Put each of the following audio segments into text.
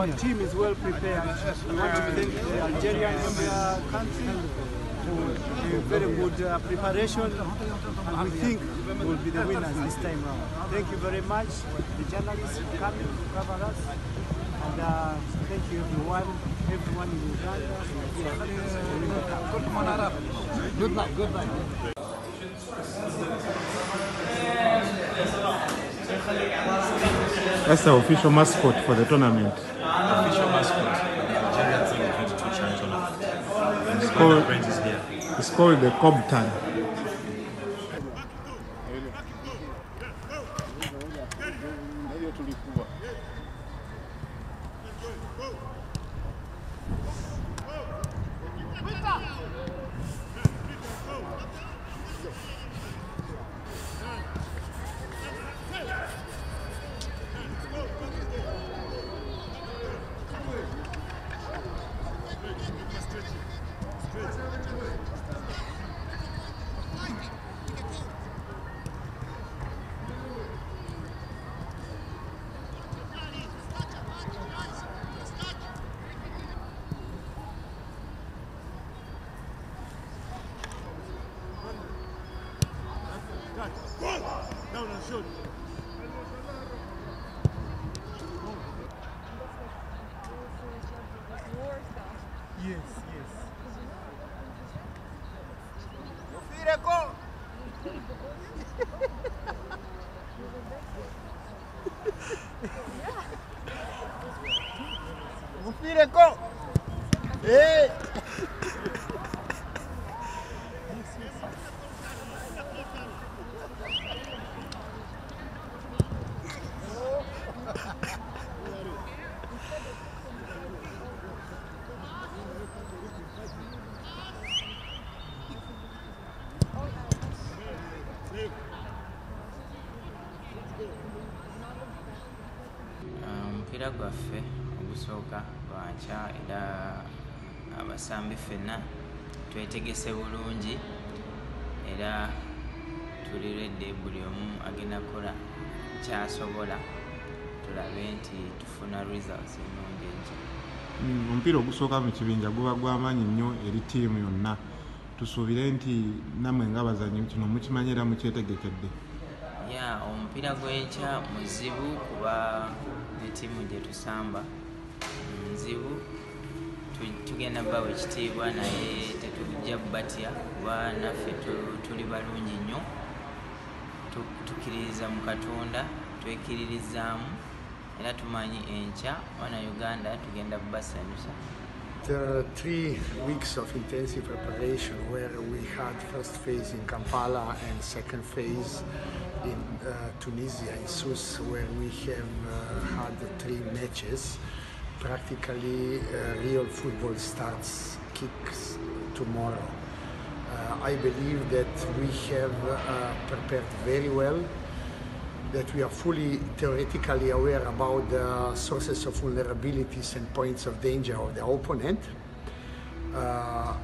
our team is well prepared. We want to thank the Algerian Emir country for a very good uh, preparation, and we think we'll be the winners this time round. Thank you very much, the journalists for coming to cover us, and uh, thank you everyone, everyone in Uganda. Good luck, good luck. That's the official mascot for the tournament. Official mascot of the Nigerian Team 22 Challenge Tournament. And It's the called, Prince is here. the Cobtan. Yes, yes. Omupiira gwaffe ogusooka lwankya era abasambi ffenna twetegese bulungi era tuli redde buli omu agenda kukola kyasobola. Tulabe nti tufuna results ennungi ejja Mm, omupiira ogusooka mu kibinja guba gw'amaanyi nnyo eri ttiimu yonna. Tusuubire nti nammwe nga bazanyi kino mukimanyi era mukyetegekedde ya omupiira gw'enkya muzibu kuba ne ttiimu gye tusamba. Nzibu Tu- tugenda bawa ekitiibwa naye tetujja batya kuba naffe tu- tuli balungi nnyo. Tu- tukkiririza mu katonda twekiririzaamu era tumanyi enkya wana uganda tugenda basanyusa There are three weeks of intensive preparation where we had first phase in Kampala and second phase in uh, Tunisia, in Sousse, where we have uh, had three matches. Practically, uh, real football starts, kicks tomorrow. Uh, I believe that we have uh, prepared very well that we are fully theoretically aware about the sources of vulnerabilities and points of danger of the opponent, uh,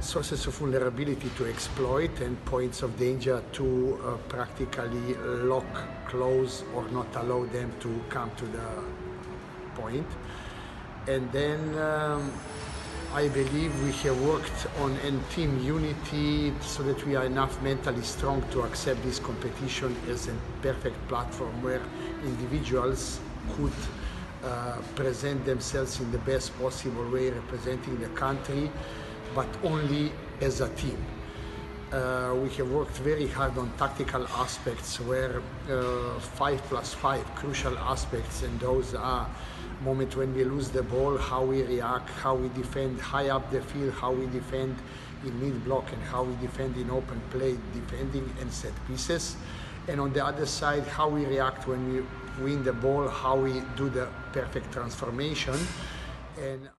sources of vulnerability to exploit, and points of danger to uh, practically lock, close, or not allow them to come to the point. And then um, I believe we have worked on in team unity so that we are enough mentally strong to accept this competition as a perfect platform where individuals could uh, present themselves in the best possible way, representing the country, but only as a team. Uh, we have worked very hard on tactical aspects where uh, five plus five crucial aspects and those are moment when we lose the ball how we react how we defend high up the field how we defend in mid block and how we defend in open play defending and set pieces. And on the other side how we react when we win the ball how we do the perfect transformation. And